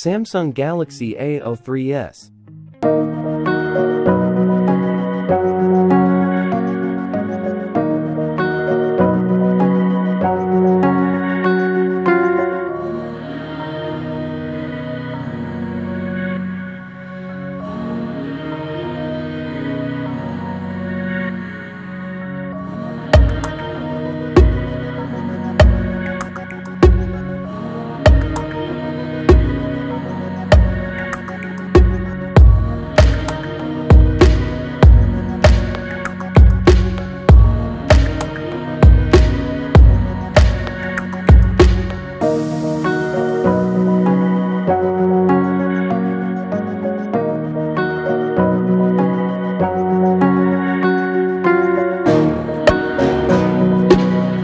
Samsung Galaxy A03s.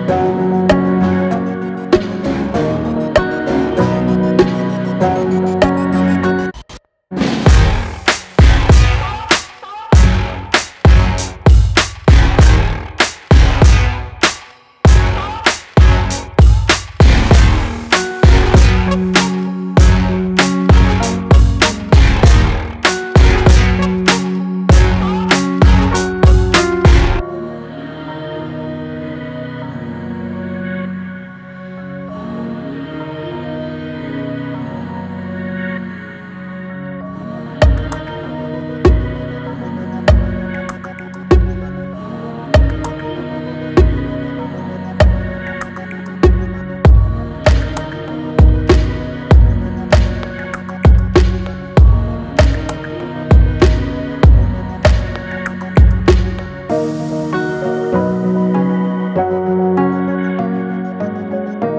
Thank